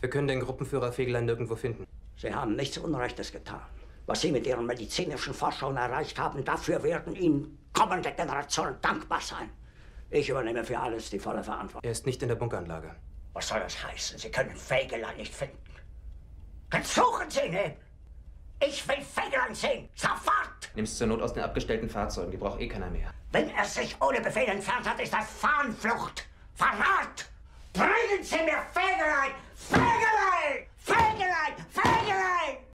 Wir können den Gruppenführer Fegelein nirgendwo finden. Sie haben nichts Unrechtes getan. Was Sie mit Ihren medizinischen Forschungen erreicht haben, dafür werden Ihnen kommende Generationen dankbar sein. Ich übernehme für alles die volle Verantwortung. Er ist nicht in der Bunkeranlage. Was soll das heißen? Sie können Fegelein nicht finden. Dann suchen Sie ihn eben. Ich will Fegelein sehen. Sofort! Nimm's zur Not aus den abgestellten Fahrzeugen. Die braucht eh keiner mehr. Wenn er sich ohne Befehl entfernt hat, ist das Fahnenflucht. Verrat! Bringen Sie mir Fegelein! Fegelein! Fegelein! Fegelein!